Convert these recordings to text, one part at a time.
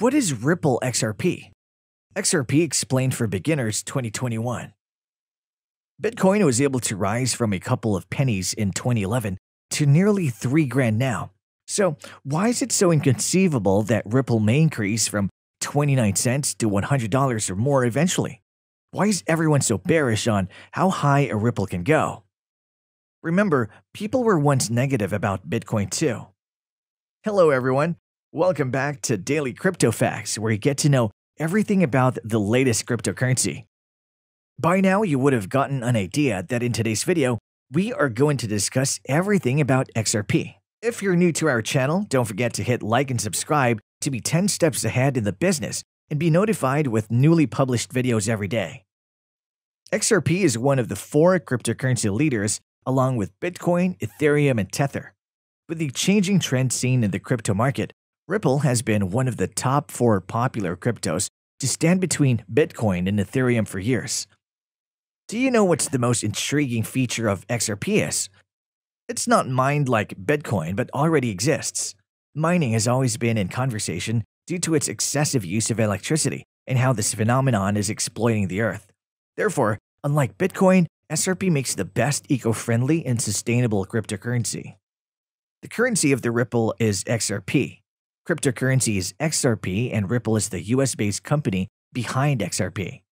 What is Ripple XRP? XRP Explained for Beginners 2021. Bitcoin was able to rise from a couple of pennies in 2011 to nearly 3 grand now. So, why is it so inconceivable that Ripple may increase from 29 cents to $100 or more eventually? Why is everyone so bearish on how high a Ripple can go? Remember, people were once negative about Bitcoin too. Hello, everyone. Welcome back to Daily Crypto Facts, where you get to know everything about the latest cryptocurrency. By now, you would have gotten an idea that in today's video, we are going to discuss everything about XRP. If you're new to our channel, don't forget to hit like and subscribe to be 10 steps ahead in the business and be notified with newly published videos every day. XRP is one of the four cryptocurrency leaders, along with Bitcoin, Ethereum, and Tether. With the changing trend seen in the crypto market, Ripple has been one of the top four popular cryptos to stand between Bitcoin and Ethereum for years. Do you know what's the most intriguing feature of XRP is? It's not mined like Bitcoin, but already exists. Mining has always been in conversation due to its excessive use of electricity and how this phenomenon is exploiting the earth. Therefore, unlike Bitcoin, XRP makes the best eco friendly and sustainable cryptocurrency. The currency of the Ripple is XRP, Cryptocurrency is XRP, and Ripple is the US based company behind XRP.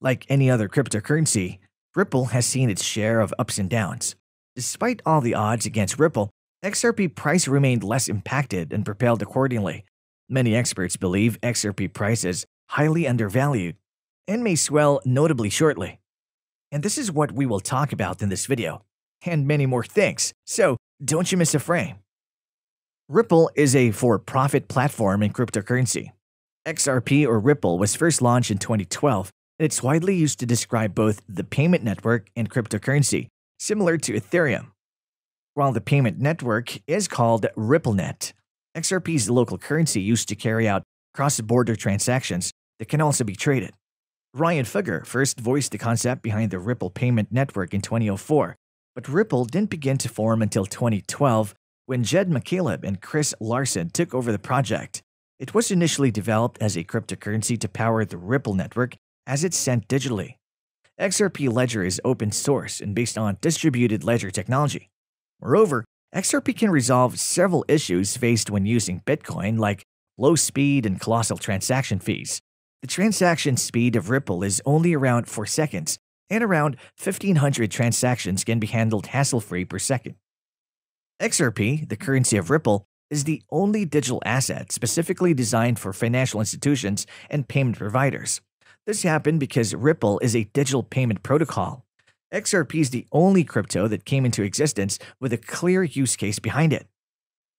Like any other cryptocurrency, Ripple has seen its share of ups and downs. Despite all the odds against Ripple, XRP price remained less impacted and propelled accordingly. Many experts believe XRP price is highly undervalued and may swell notably shortly. And this is what we will talk about in this video, and many more things, so don't you miss a frame. Ripple is a for profit platform in cryptocurrency. XRP or Ripple was first launched in 2012, and it's widely used to describe both the payment network and cryptocurrency, similar to Ethereum. While the payment network is called RippleNet, XRP's local currency used to carry out cross border transactions that can also be traded. Ryan Fugger first voiced the concept behind the Ripple payment network in 2004, but Ripple didn't begin to form until 2012 when Jed McCaleb and Chris Larsen took over the project, it was initially developed as a cryptocurrency to power the Ripple network as it's sent digitally. XRP Ledger is open source and based on distributed ledger technology. Moreover, XRP can resolve several issues faced when using Bitcoin, like low speed and colossal transaction fees. The transaction speed of Ripple is only around 4 seconds, and around 1500 transactions can be handled hassle free per second. XRP, the currency of Ripple, is the only digital asset specifically designed for financial institutions and payment providers. This happened because Ripple is a digital payment protocol. XRP is the only crypto that came into existence with a clear use case behind it.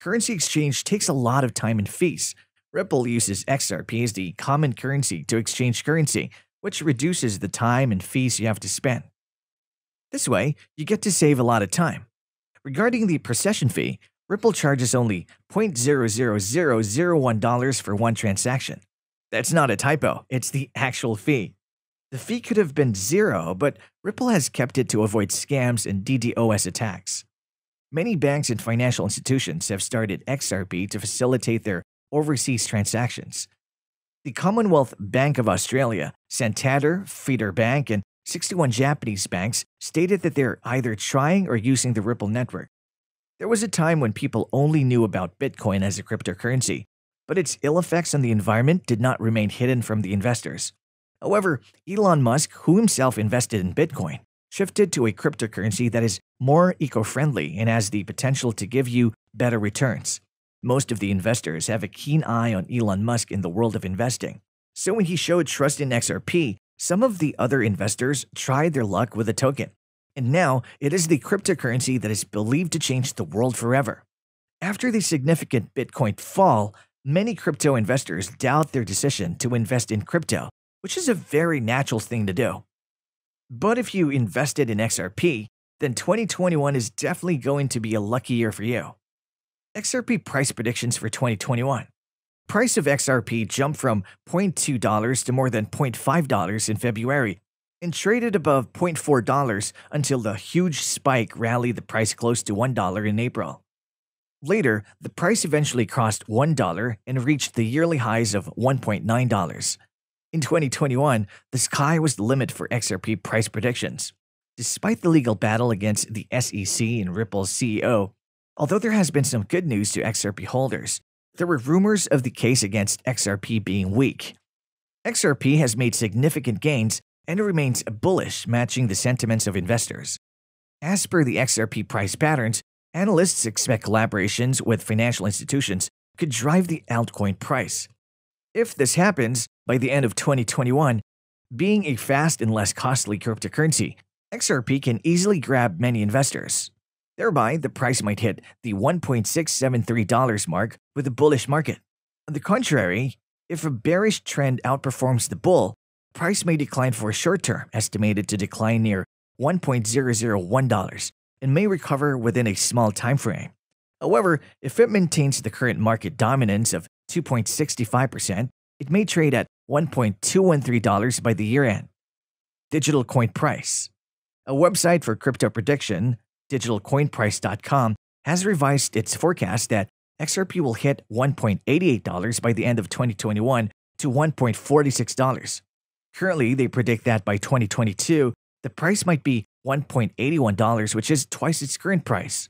Currency exchange takes a lot of time and fees. Ripple uses XRP as the common currency to exchange currency, which reduces the time and fees you have to spend. This way, you get to save a lot of time. Regarding the procession fee, Ripple charges only $0.00001 for one transaction. That's not a typo, it's the actual fee. The fee could have been zero, but Ripple has kept it to avoid scams and DDoS attacks. Many banks and financial institutions have started XRP to facilitate their overseas transactions. The Commonwealth Bank of Australia, Santander, Federal Bank, and 61 Japanese banks stated that they're either trying or using the Ripple network. There was a time when people only knew about Bitcoin as a cryptocurrency, but its ill effects on the environment did not remain hidden from the investors. However, Elon Musk, who himself invested in Bitcoin, shifted to a cryptocurrency that is more eco friendly and has the potential to give you better returns. Most of the investors have a keen eye on Elon Musk in the world of investing. So when he showed trust in XRP, some of the other investors tried their luck with a token, and now it is the cryptocurrency that is believed to change the world forever. After the significant Bitcoin fall, many crypto investors doubt their decision to invest in crypto, which is a very natural thing to do. But if you invested in XRP, then 2021 is definitely going to be a lucky year for you. XRP price predictions for 2021. Price of XRP jumped from $0.2 to more than $0.5 in February and traded above $0.4 until the huge spike rallied the price close to $1 in April. Later, the price eventually crossed $1 and reached the yearly highs of $1.9. In 2021, the sky was the limit for XRP price predictions. Despite the legal battle against the SEC and Ripple's CEO, although there has been some good news to XRP holders, there were rumors of the case against XRP being weak. XRP has made significant gains and it remains bullish, matching the sentiments of investors. As per the XRP price patterns, analysts expect collaborations with financial institutions could drive the altcoin price. If this happens, by the end of 2021, being a fast and less costly cryptocurrency, XRP can easily grab many investors. Thereby, the price might hit the $1.673 mark with a bullish market. On the contrary, if a bearish trend outperforms the bull, price may decline for a short term, estimated to decline near $1.001, and may recover within a small time frame. However, if it maintains the current market dominance of 2.65%, it may trade at $1.213 by the year end. Digital Coin Price a website for crypto prediction, digitalcoinprice.com, has revised its forecast that XRP will hit $1.88 by the end of 2021 to $1.46. Currently, they predict that by 2022, the price might be $1.81, which is twice its current price.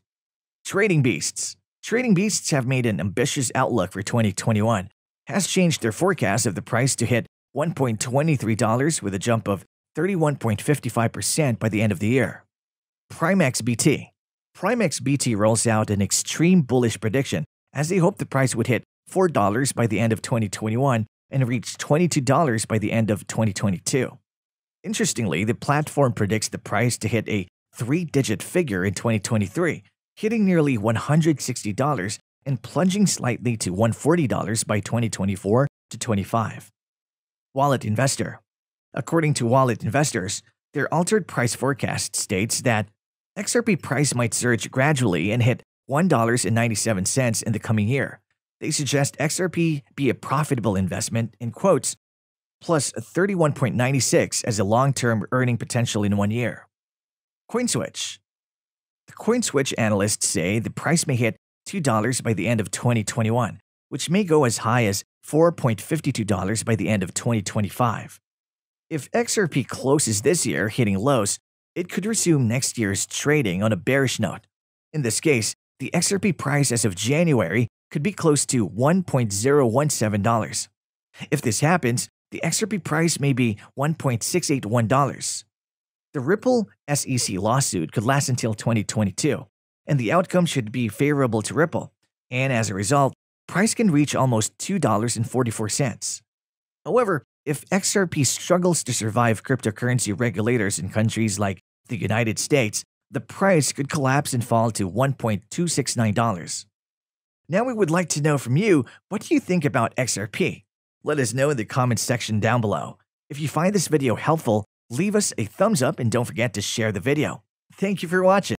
Trading Beasts Trading Beasts have made an ambitious outlook for 2021, has changed their forecast of the price to hit $1.23 with a jump of 31.55% by the end of the year. PrimeXBT. Primex BT rolls out an extreme bullish prediction as they hope the price would hit $4 by the end of 2021 and reach $22 by the end of 2022. Interestingly, the platform predicts the price to hit a three digit figure in 2023, hitting nearly $160 and plunging slightly to $140 by 2024 to 25. Wallet Investor According to Wallet investors, their altered price forecast states that XRP price might surge gradually and hit $1.97 in the coming year. They suggest XRP be a profitable investment, in quotes, plus 31.96 as a long-term earning potential in one year. CoinSwitch The CoinSwitch analysts say the price may hit $2 by the end of 2021, which may go as high as $4.52 by the end of 2025. If XRP closes this year hitting lows, it could resume next year's trading on a bearish note. In this case, the XRP price as of January could be close to $1.017. If this happens, the XRP price may be $1.681. The Ripple SEC lawsuit could last until 2022, and the outcome should be favorable to Ripple, and as a result, price can reach almost $2.44. However, if XRP struggles to survive cryptocurrency regulators in countries like the United States, the price could collapse and fall to $1.269. Now we would like to know from you, what do you think about XRP? Let us know in the comments section down below. If you find this video helpful, leave us a thumbs up and don't forget to share the video. Thank you for watching.